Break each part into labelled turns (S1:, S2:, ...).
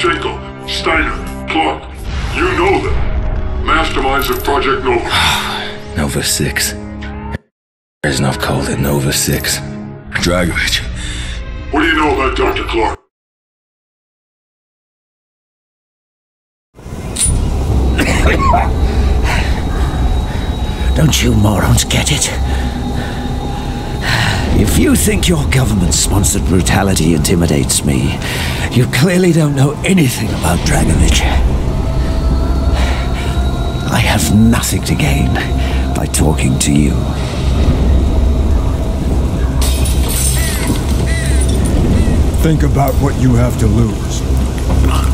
S1: Jacob, Steiner, Clark. You know them. Masterminds of Project Nova.
S2: Nova 6. Reznov called it Nova 6. Dragovich.
S1: What do you know about Dr. Clark?
S3: Don't you morons get it? If you think your government-sponsored brutality intimidates me, you clearly don't know anything about Dragovich. I have nothing to gain by talking to you.
S4: Think about what you have to lose.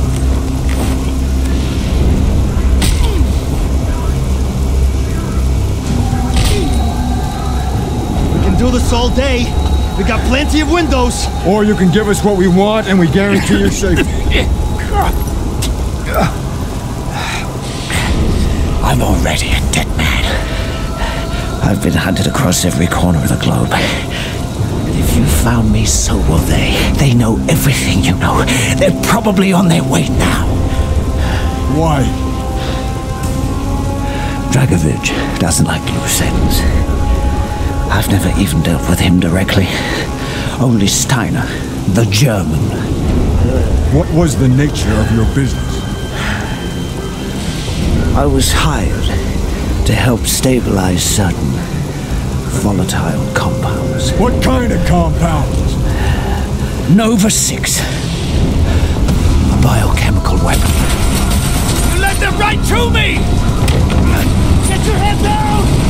S5: Do this all day. We got plenty of windows.
S4: Or you can give us what we want and we guarantee your safety.
S3: I'm already a dead man. I've been hunted across every corner of the globe. And if you found me, so will they. They know everything you know. They're probably on their way now.
S4: Why?
S3: Dragovich doesn't like loose ends. I've never even dealt with him directly. Only Steiner, the German.
S4: What was the nature of your business?
S3: I was hired to help stabilize certain volatile compounds.
S4: What kind of compounds?
S3: Nova 6. A biochemical weapon.
S5: You led them right to me! Get your head down!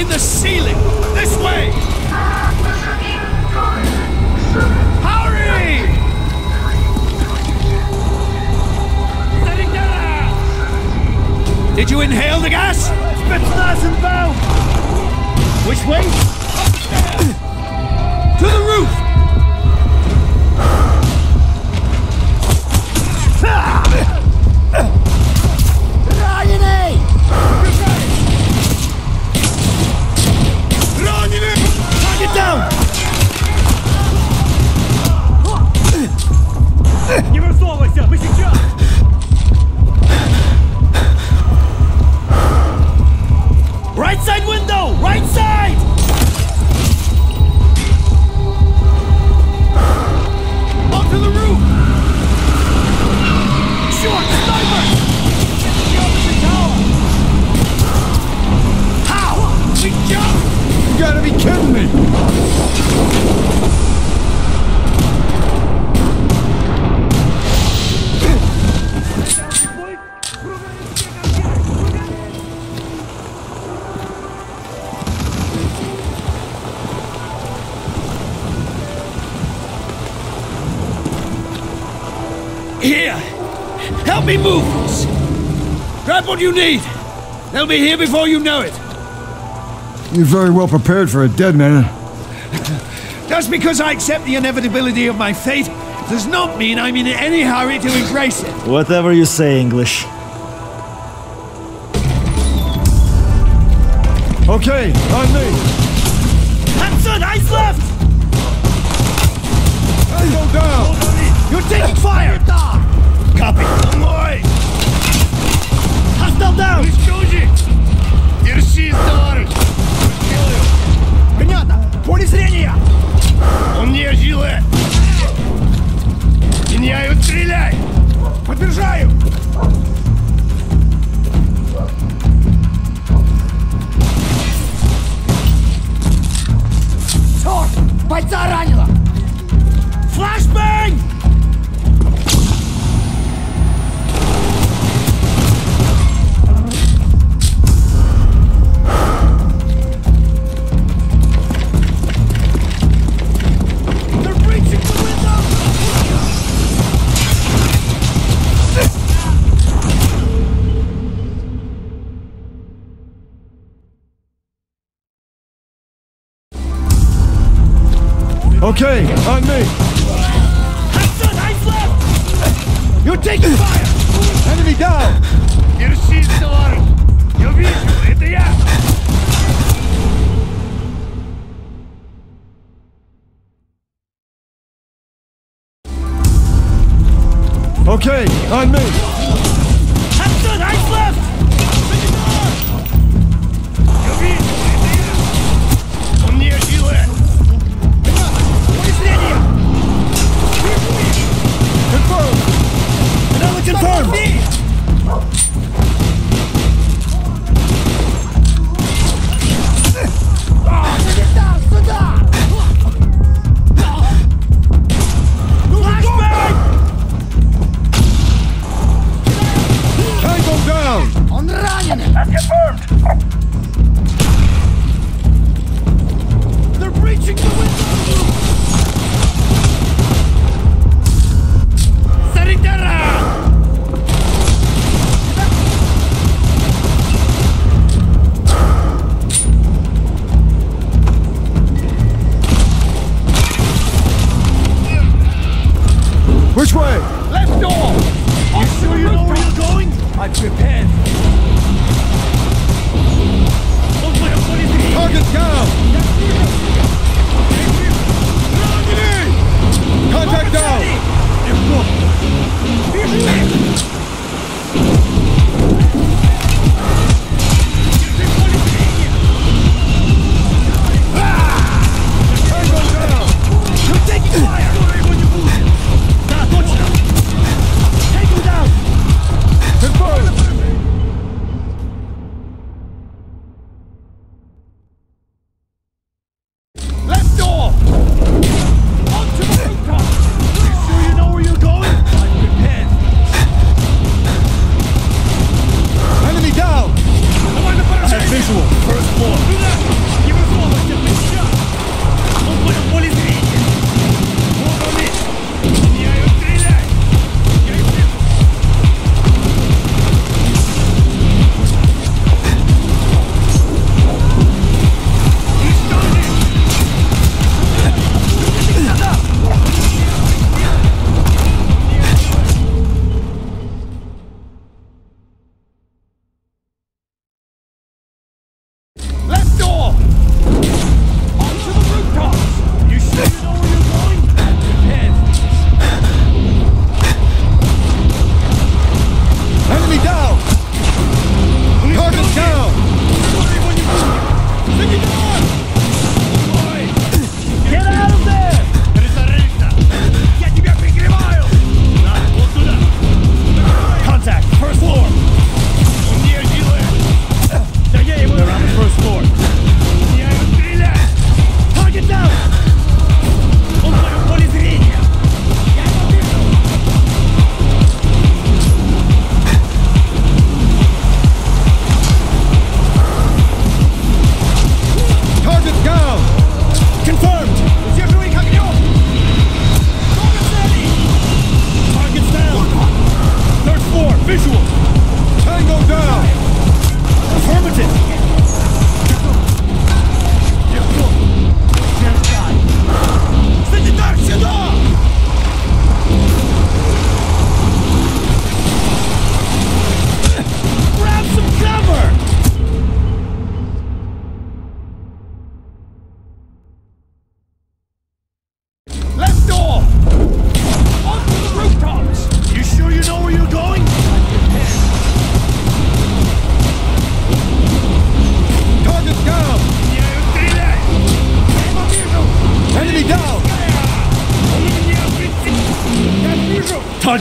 S5: In the ceiling! This way! Hurry! Did you inhale the gas? Inbound! Which way? To the roof! Ah! what you need. They'll be here before you know it.
S4: You're very well prepared for a dead man.
S5: Just because I accept the inevitability of my fate does not mean I'm in any hurry to embrace it.
S6: Whatever you say, English.
S4: Okay, on me.
S5: Hanson, eyes left!
S4: I go down!
S5: You're taking fire! Copy. I'm Hostile down! Держись, товарищ! Понятно! Поле зрения! Он не жилет! Меняют, стреляй! Подтверждаю! Черт! Бойца ранило! Флашбэнг!
S4: Okay, on me.
S5: Hudson, ice left! You're taking fire!
S4: Enemy down!
S5: You're shield's still on him. Your vehicle hit the app! Okay, on me.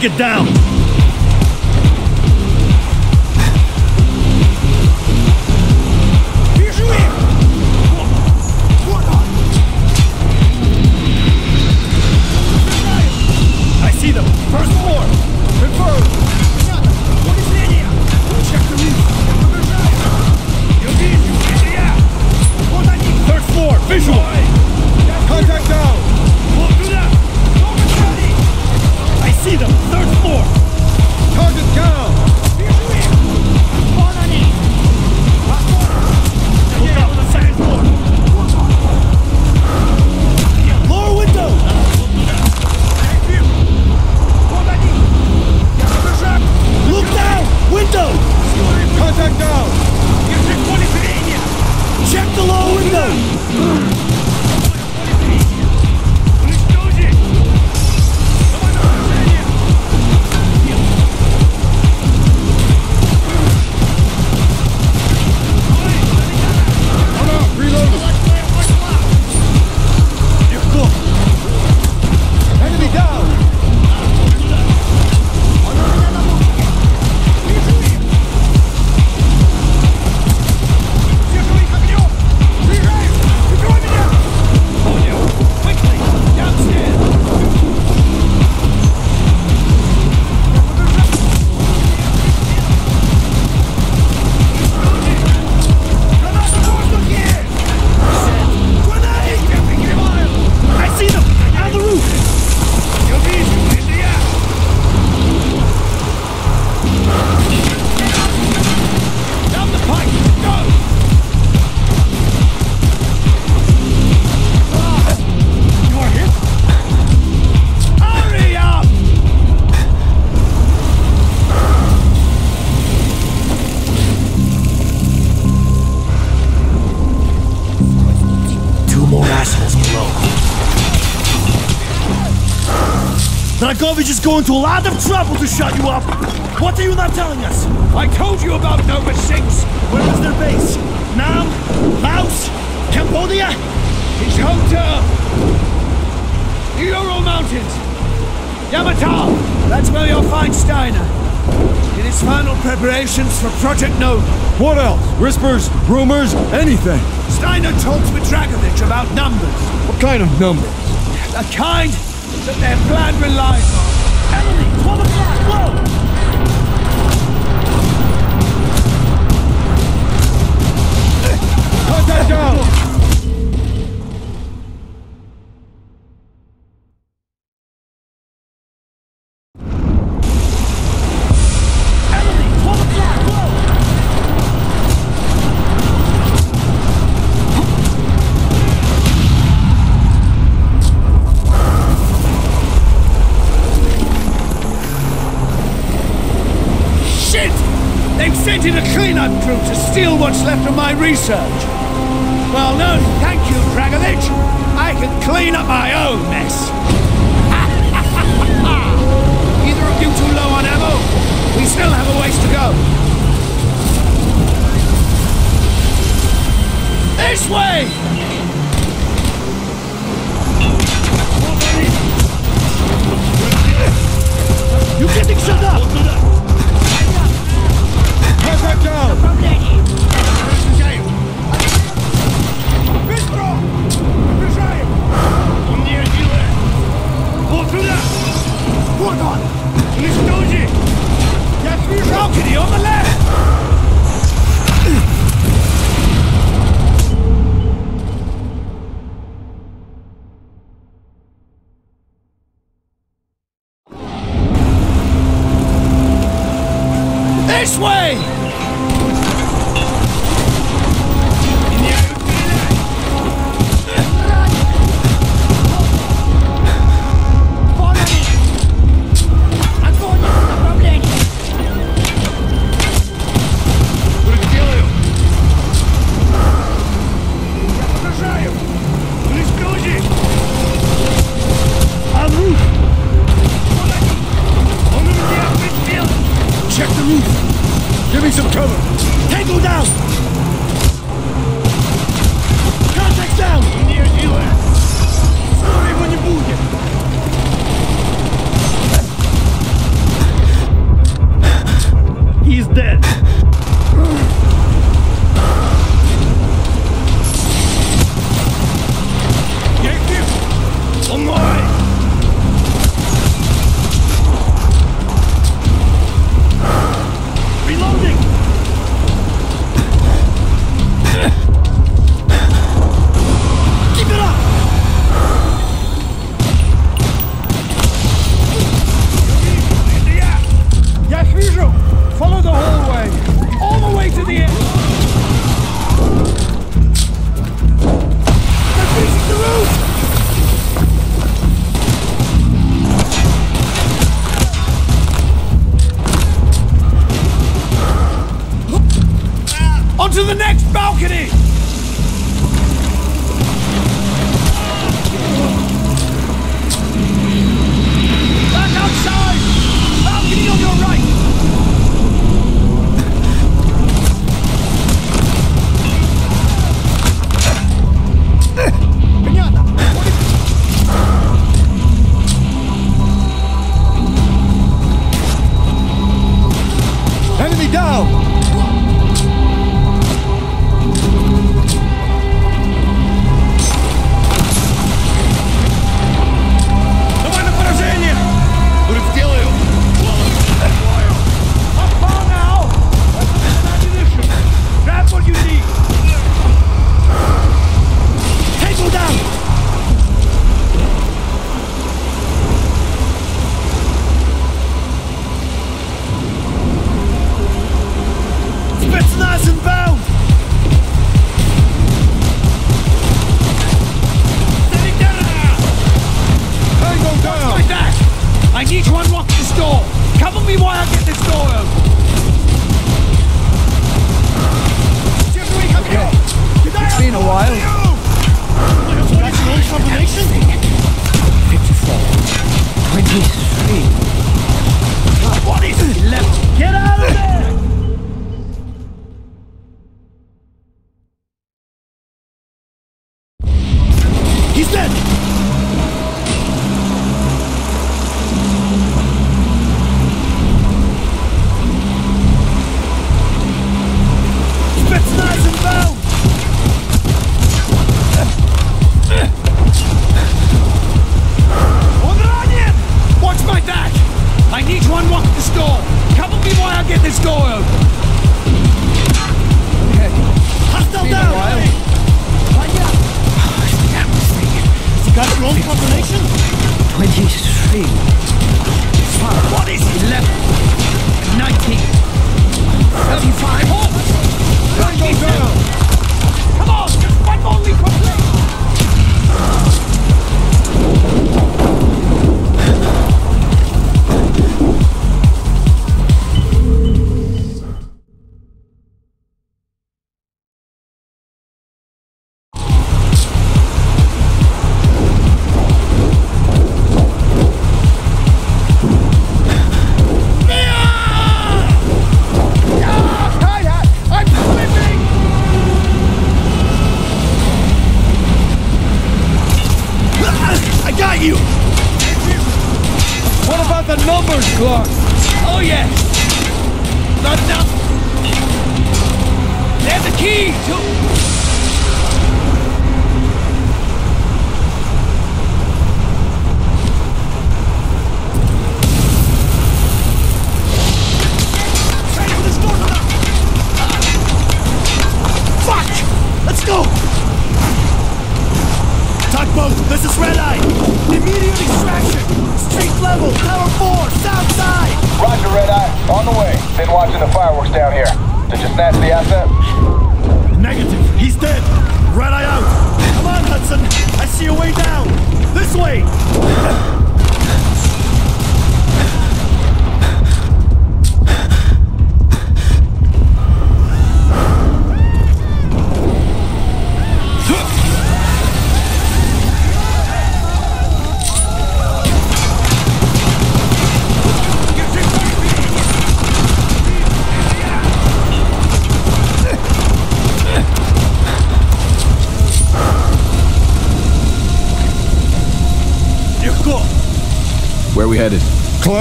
S4: Mark down!
S6: Dragovich is going to a lot of trouble to shut you up. What are you not telling us?
S5: I told you about Nova 6.
S6: Where is their base? Nam? Laos? Cambodia?
S5: His home turf. The Ural Mountains. Yamantau. That's where you'll find Steiner. In his final preparations for Project Nova.
S4: What else? Whispers, rumors, anything.
S5: Steiner talks with Dragovich about numbers.
S4: What kind of numbers?
S5: The kind that their plan relies on.
S6: Emily, 12 o'clock, low!
S4: Contact down!
S5: What's left of my research. Well, no, thank you, Dragovich. I can clean up my own mess. Either of you too low on ammo? We still have a ways to go. This way!
S6: You getting shut up?
S4: Contact down!
S6: Вот туда!
S5: Вот он!
S6: Уничтожи!
S5: Я вижу! Balcony on the left! Onto the next balcony!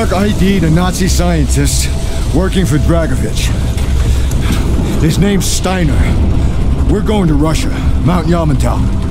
S4: Clark ID'd a Nazi scientist working for Dragovich. His name's Steiner. We're going to Russia, Mount Yamantau.